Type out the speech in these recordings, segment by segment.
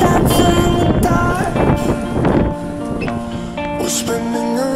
Dancing in the dark. We're spinning around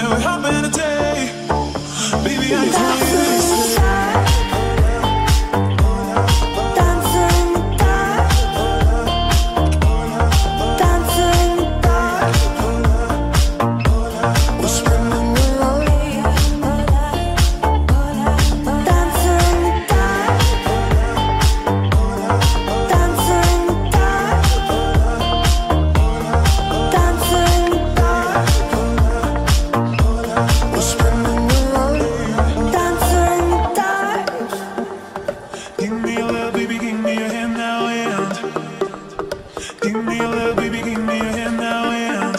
Give me a little baby, give me a hand now and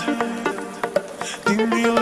Give me a little.